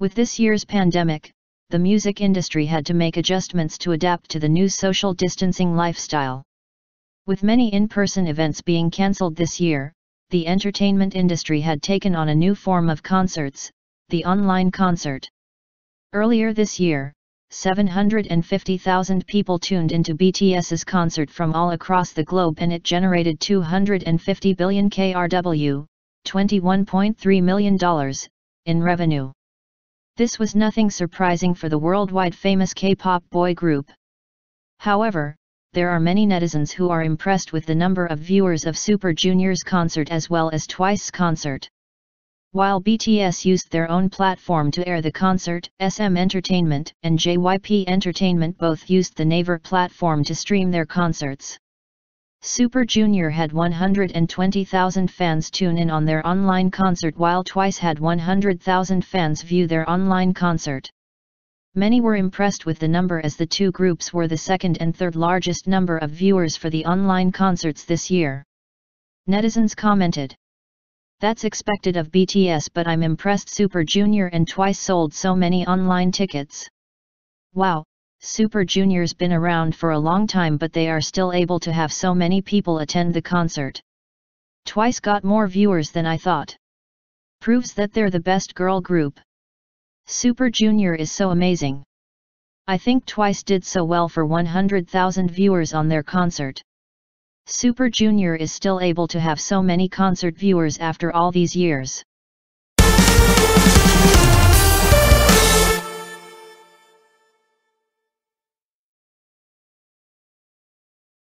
With this year's pandemic, the music industry had to make adjustments to adapt to the new social distancing lifestyle. With many in-person events being cancelled this year, the entertainment industry had taken on a new form of concerts, the online concert. Earlier this year, 750,000 people tuned into BTS's concert from all across the globe and it generated 250 billion KRW, $21.3 million, in revenue. This was nothing surprising for the worldwide famous K-pop boy group. However, there are many netizens who are impressed with the number of viewers of Super Junior's concert as well as Twice's concert. While BTS used their own platform to air the concert, SM Entertainment and JYP Entertainment both used the Naver platform to stream their concerts. Super Junior had 120,000 fans tune in on their online concert while Twice had 100,000 fans view their online concert. Many were impressed with the number as the two groups were the second and third largest number of viewers for the online concerts this year. Netizens commented. That's expected of BTS but I'm impressed Super Junior and Twice sold so many online tickets. Wow, Super Junior's been around for a long time but they are still able to have so many people attend the concert. Twice got more viewers than I thought. Proves that they're the best girl group. Super Junior is so amazing. I think Twice did so well for 100,000 viewers on their concert. Super Junior is still able to have so many concert viewers after all these years.